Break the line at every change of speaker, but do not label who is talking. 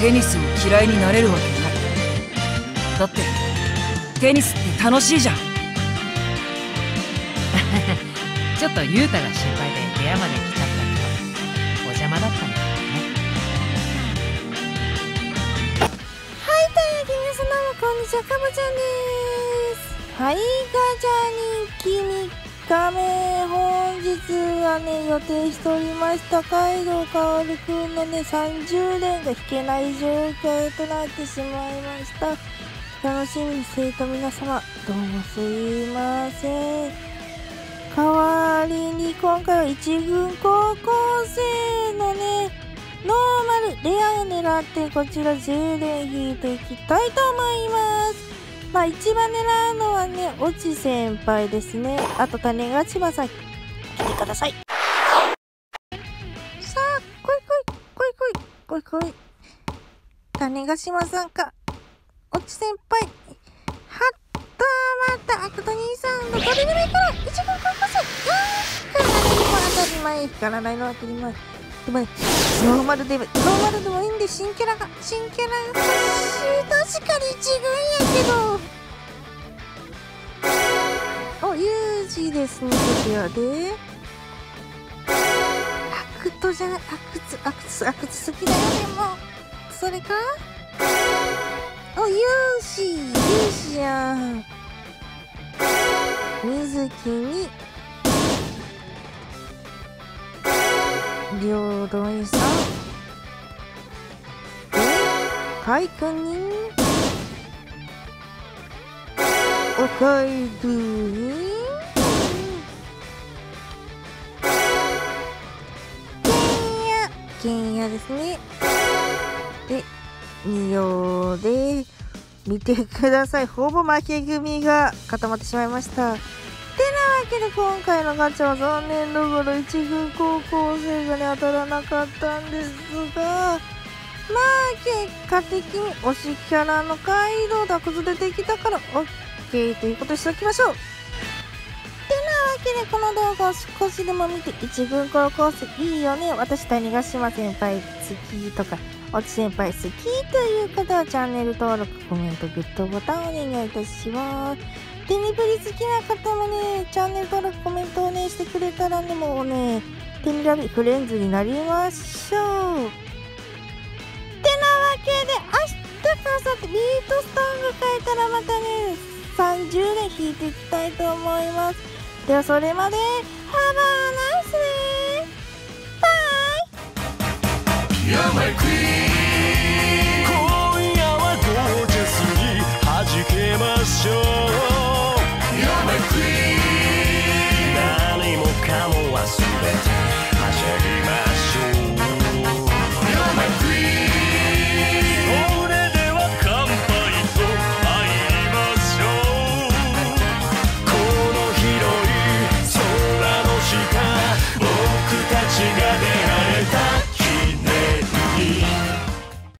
テニスを嫌いになれるわけない。だってテニスって楽しいじゃん。
ちょっとユータが心配で部屋まで来ちゃったけどお邪魔だったんだよね。
はい、というわけで皆様こんにちは、かぼちゃんです。はい、ガチャ人気3日目。本日はね、予定しておりました、カイドウカオルくんのね、30連が引けない状況となってしまいました。楽しみに生徒皆様、どうもすいません。代わりに今回は一軍高校生のね、ノーマルレアを狙ってこちら10連引いていきたいと思います。まあ一番狙うのはね、オチ先輩ですね。あと種が千葉さん。来てください。さあ、来い来い、来い来い、来い来い。種が島さんか。オチ先輩。はったまた、アクト兄さんのどれでもいから、一軍高校生。よーし、光らないのは当たり前。光らないのは当たり前。でもね、ノーマルでも、ノーマルでもいいんで、新キャラが、新キャラがしい。確かに一軍ージですね、こちらで。アクトじゃない、アクツ、アクツ、アクツ好きだよ、でも。それかお、ユーシー、ユーシやん。水木に、両土井さん。で、カイ君に、おかえりに、や、けんやですね。で、二葉で、見てください。ほぼ負け組が固まってしまいました。てなわけで今回のガチャは残念ながら一軍高校生がね当たらなかったんですがまあ結果的に推しキャラのカイドウダクズ出てきたから OK ということにしておきましょうけでこの動画を少しでも見て一軍高校生いいよね私谷ヶ島先輩好きとかおち先輩好きという方はチャンネル登録コメントグッドボタンお願いいたしますテニプリ好きな方もね、チャンネル登録、コメントをね、してくれたらね、もうね、テニラビフレンズになりましょう。てなわけで、明日かさってビートストーンが変えたらまたね、30連弾いていきたいと思います。ではそれまで。ハバーナイス。バイ。
今夜はゴージャスに弾けましょう。
You're my 何もかも忘れて。